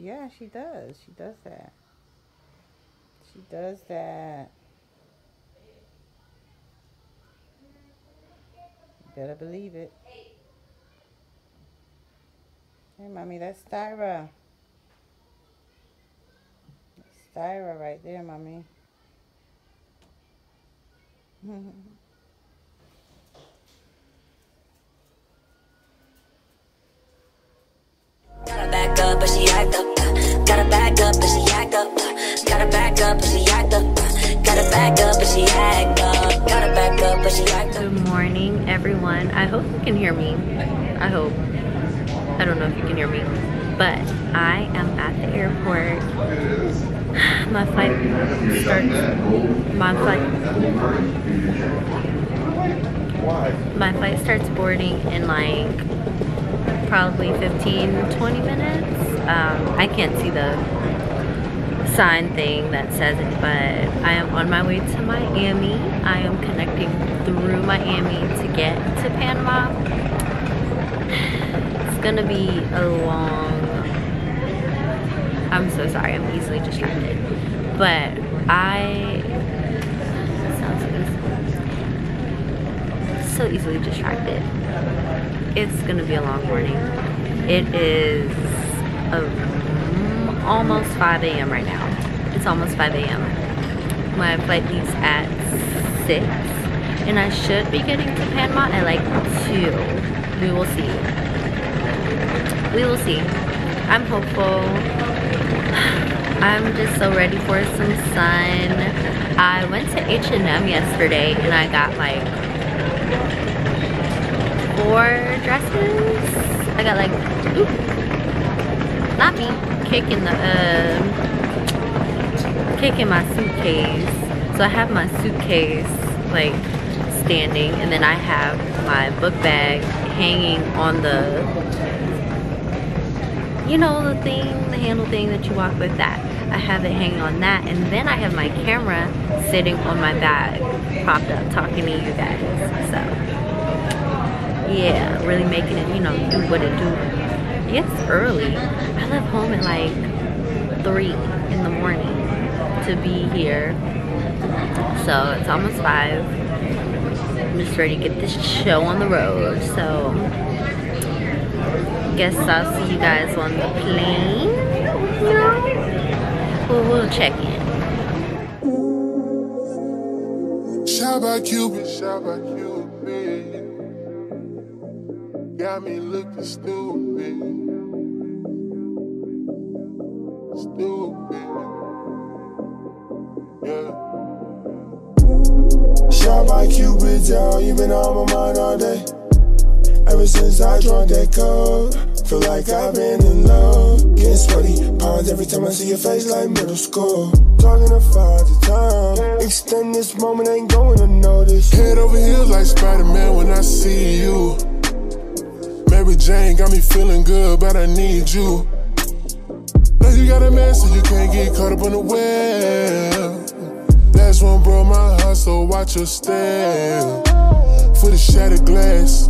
Yeah, she does. She does that. She does that. better believe it. Hey, mommy, that's Styra. Styra right there, mommy. Back up, but she. Up, but she act up. Gotta back up, but she act up. Gotta back up, but she act up. Gotta back up, but she act up. Good morning, everyone. I hope you can hear me. I hope. I don't know if you can hear me, but I am at the airport. My flight starts. My flight. My flight starts boarding in like probably 15 20 minutes. Um, I can't see the sign thing that says it, but I am on my way to Miami. I am connecting through Miami to get to Panama. It's gonna be a long. I'm so sorry. I'm easily distracted, but I sounds so easily distracted. It's gonna be a long morning. It is a, almost 5 a.m. right now. It's almost 5 a.m. My flight leaves at 6 and I should be getting to Panama at like 2. We will see. We will see. I'm hopeful. I'm just so ready for some sun. I went to H&M yesterday and I got like four dresses. I got like, not me, kicking the, uh, kicking my suitcase. So I have my suitcase like standing and then I have my book bag hanging on the, you know, the thing, the handle thing that you walk with that. I have it hanging on that and then I have my camera sitting on my bag propped up talking to you guys. So yeah, really making it, you know, do what it do. It's early. I left home at like 3 in the morning to be here. So it's almost 5. I'm just ready to get this show on the road. So guess I'll see you guys on the plane. Know? We'll, we'll check in. Out Cupid, Cupid. Got me looking. Stupid. Shot by Cupid, yo, you been on my mind all day. Ever since I drunk that coke, feel like I've been in love. Getting sweaty, pawns every time I see your face like middle school. Talking to father time. Extend this moment, ain't going to notice. Head over heels like Spider Man when I see you. Mary Jane got me feeling good, but I need you. Now you got a man, so you can't get caught up on the web. Last one broke my heart, so watch your step. For the shattered glass.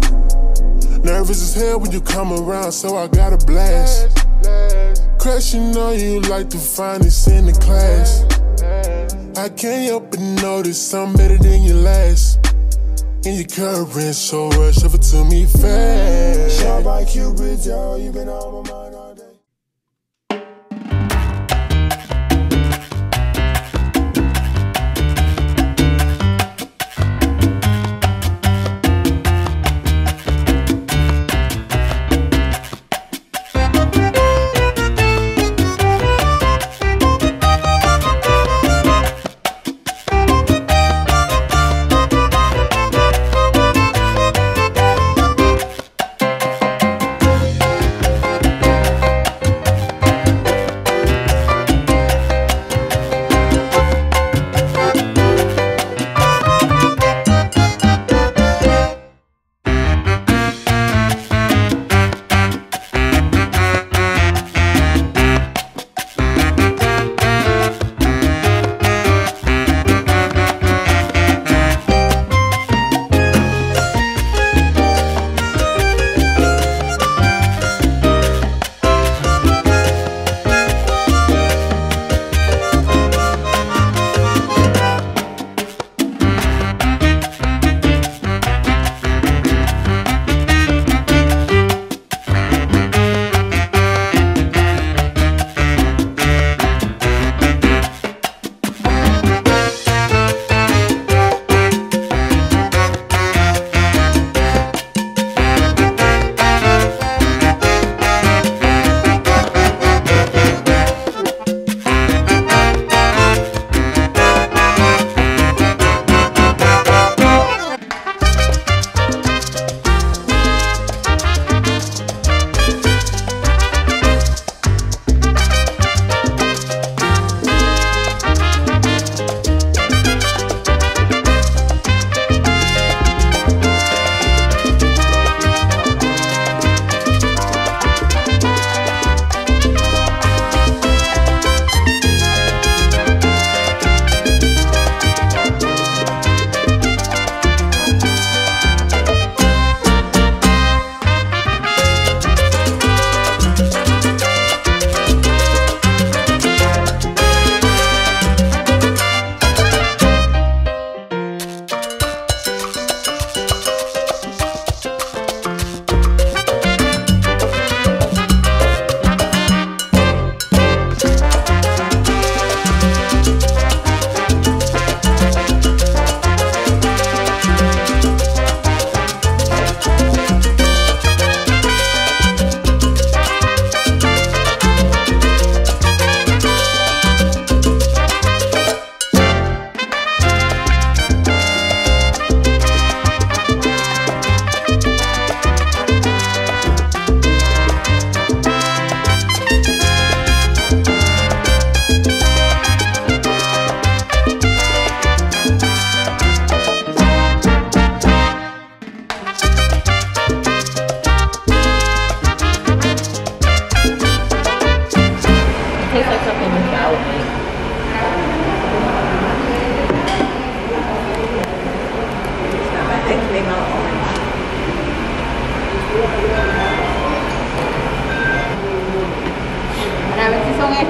Nervous as hell when you come around, so I got a blast. Crush, on you like the finest in the class. I can't help but notice I'm better than your last. In your current, so rush over to me fast. Shot by Cupid, yo, you been on my mind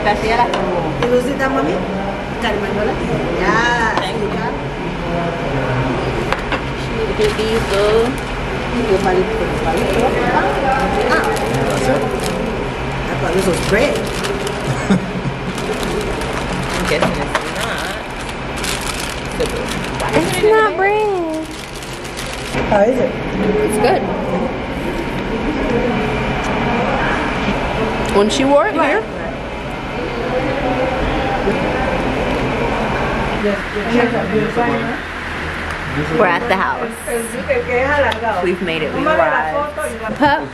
Casi ya las como. ¿Y Lucita, mami? Carimañola. Ya. Thank you. Bebito. Y un palito, un palito. Ah. I thought this was great. I'm guessing it's not. It's not bread. How is it? It's good. When she wore it here. We're at the house. We've made it. We arrived. Pup?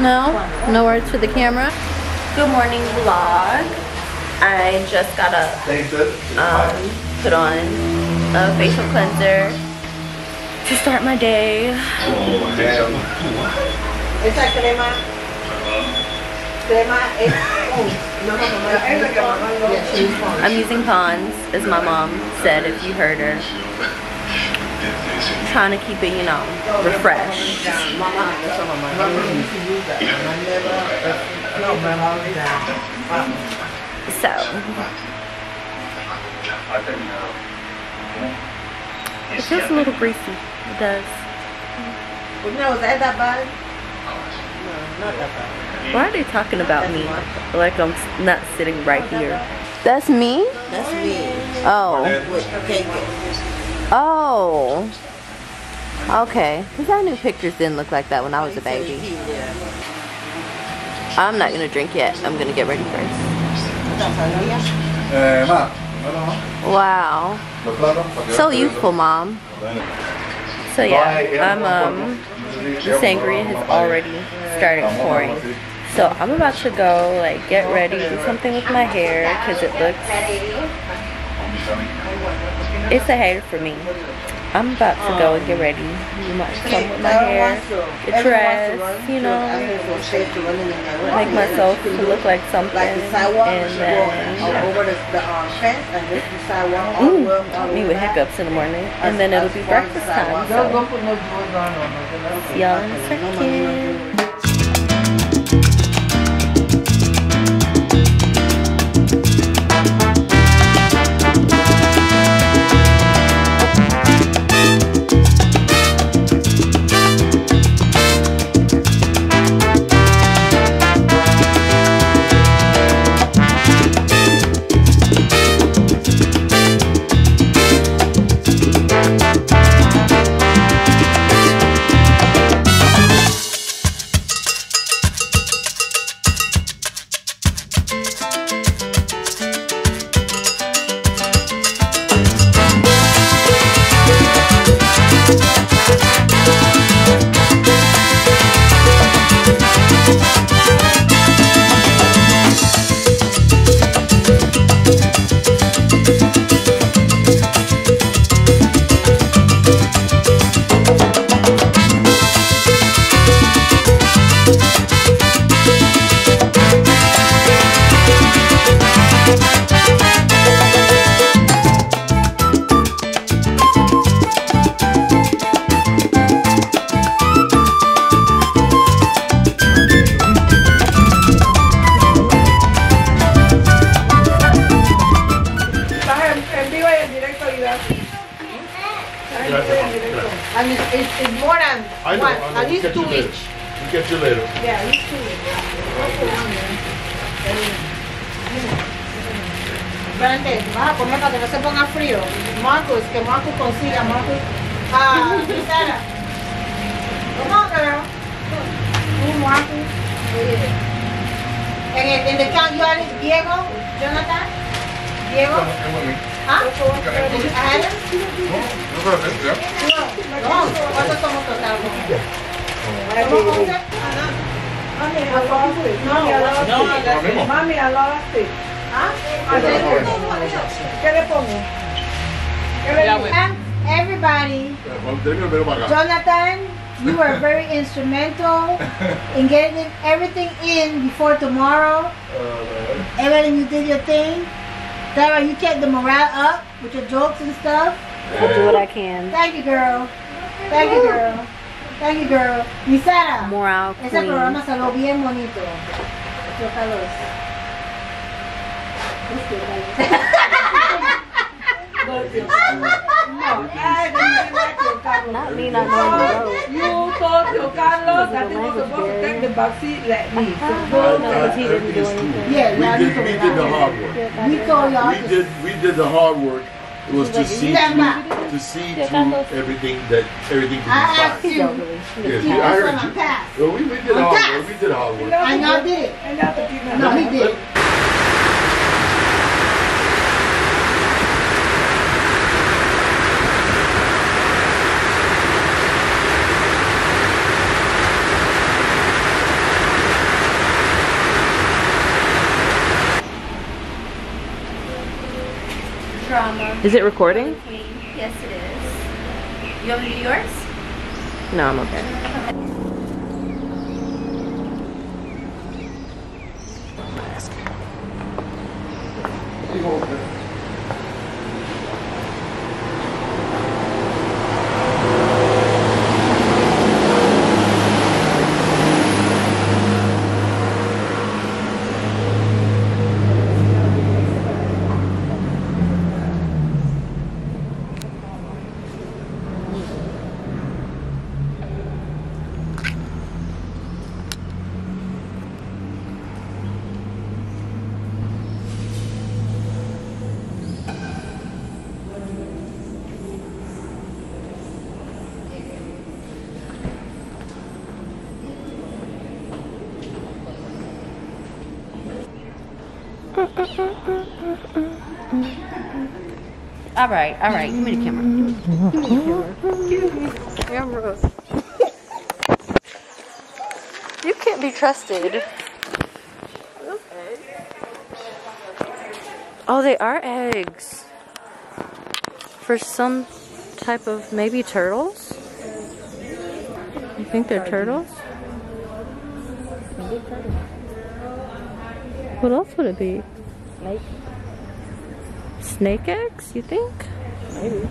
No? No words for the camera? Good morning vlog. I just got up, um, put on a facial cleanser to start my day. Esa crema. Crema es. No, no, no, no. Yeah, she's fine. I'm using Pond's, as my mom said if you heard her. Trying to keep it, you know, refreshed. Mama, eso mamá. Mama used to use that. and I never. No, my mom is that. So, it feels a little greasy. It does. No, is that that bad? No, not that bad. Why are they talking about me? Like I'm not sitting right here. That's me? That's me. Oh. Okay, Oh. Okay. Because I knew pictures didn't look like that when I was a baby. I'm not going to drink yet. I'm going to get ready first. Wow. los platos. para que So veas youthful, mom. So yeah, I'm um the sangria has already started pouring. So I'm about to go like get ready, do something with my hair because it looks it's a hair for me. I'm about to go and get ready, do my some with my hair, get dressed, you know, make myself look like something, Like and then over the, fence and me with hiccups in the morning, and then it'll be breakfast time. So. See y'all in a second. Vas a comer para que no se ponga frío. Marcus, que Marcus consiga, Marcus. Ah, Sarah. Come on, girl. Ooh, Marcus. Yeah. En el, en the count, you are Diego, Jonathan, Diego. ¿Ah? Him? No, espérate, ya. No, ¿cuántos somos total? ¿Somos once? Mami, I lost it. Lo it. mismo. Mami, I lost it. ¿Ah? ¿Qué le pongo? ¿Qué le everybody, Bueno, Tiene que volver para acá. Jonathan, you were very instrumental in getting everything in before tomorrow. Everything you did your thing. Sarah, you kept the morale up with your jokes and stuff. I'll do what I can. Thank you, girl. Thank you, girl. Thank you, girl. Mi Sara, Morale ese programa salió bien bonito. Chócalos. Not me not knowing the road. You told your Carlos that he was supposed to take the back seat, let me. So, because he didn't do anything. Yeah, We y'all did, need we did the hard work. We told y'all We did, we did the hard work. It was to see Stand back. through, to see through everything that, everything I could asked be you fine. to Yes, keep we- I heard you. path. Well, we, we did hard work, we did hard work. And y'all did it. and that's. No, he did. Is it recording? Yes, it is. You want me to do yours? No, I'm okay. All right, all right. Give me the camera. Give me the camera. You can't be trusted. Oh, they are eggs. For some type of maybe turtles? You think they're turtles? What else would it be? Snake eggs, you think? Maybe.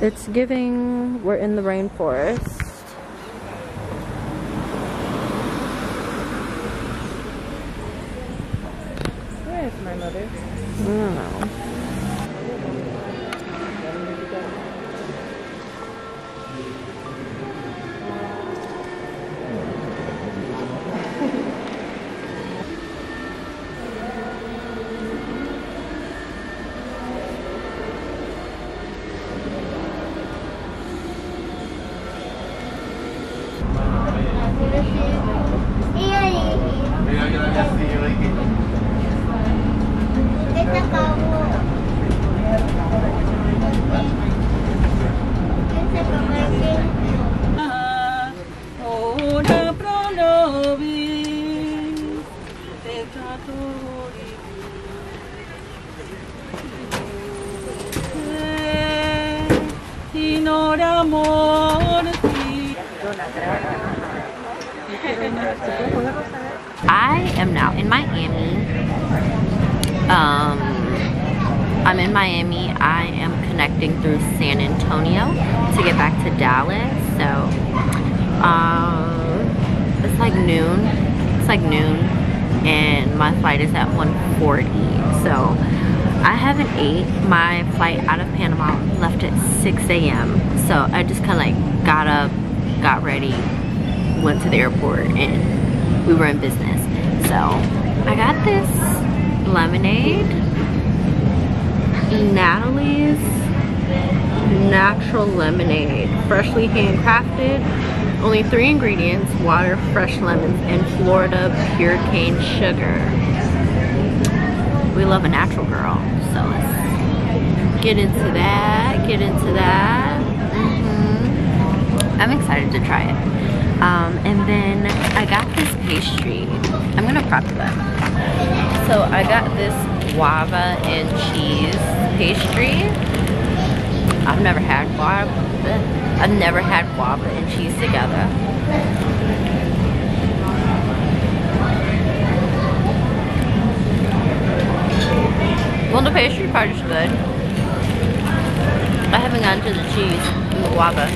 It's giving we're in the rainforest. Ito ka mo. I am now in Miami. Um, I'm in Miami. I am connecting through San Antonio to get back to Dallas. So, um, it's like noon. It's like noon, and my flight is at 1:40. So, I haven't ate. My flight out of Panama left at 6 a.m. So I just kind of like got up, got ready, went to the airport, and we were in business. So I got this lemonade, Natalie's Natural Lemonade, freshly handcrafted. Only three ingredients, water, fresh lemons, and Florida pure cane sugar. We love a natural girl, so let's get into that, get into that. Mhm. I'm excited to try it. Um, and then I got this pastry. I'm gonna it up. So I got this guava and cheese pastry. I've never had guava. I've never had guava and cheese together. Well, the pastry part is good. I haven't gotten to the cheese and the guava.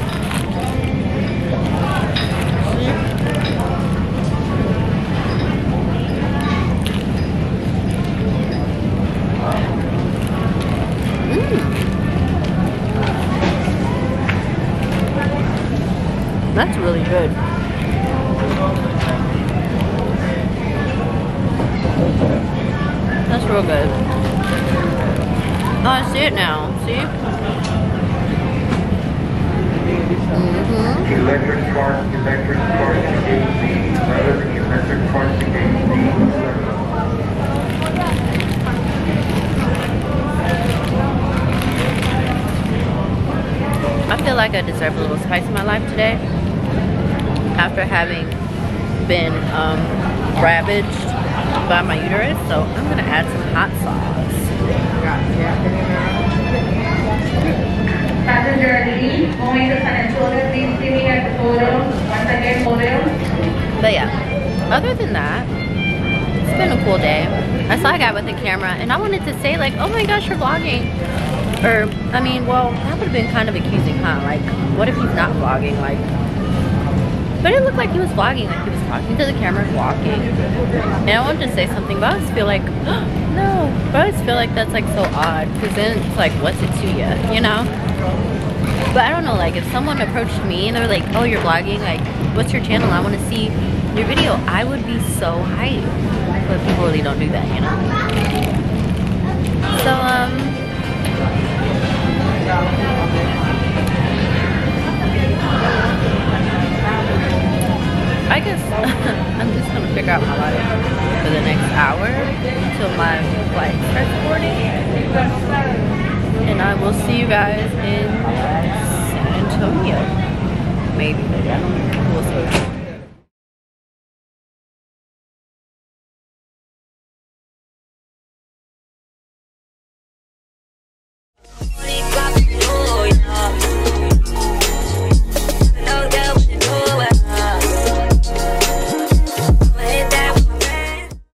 Good. That's real good. Oh, I see it now. See? Mm-hmm. Electric spark, electric spark, engage electric spark, engage I feel like I deserve a little spice in my life today. After having been um, ravaged by my uterus, so I'm gonna add some hot sauce. Passenger ID, going to San Antonio, please see me at the photo. Once again, photo. But yeah, other than that, it's been a cool day. I saw a guy with a camera and I wanted to say like, oh my gosh, you're vlogging. Or, I mean, well, that would have been kind of accusing, huh? Like, what if he's not vlogging? Like, but it looked like he was vlogging, like he was talking to the camera and walking. And I wanted to say something, but I just feel like, no. But I just feel like that's like so odd. Because then it's like, what's it to you, you know? But I don't know, like if someone approached me and they're like, oh, you're vlogging, like, what's your channel? I want to see your video. I would be so hyped. But people really don't do that, you know? So, um, figure out my life for the next hour until my flight starts boarding. And I will see you guys in San Antonio. Maybe. I don't know. We'll see.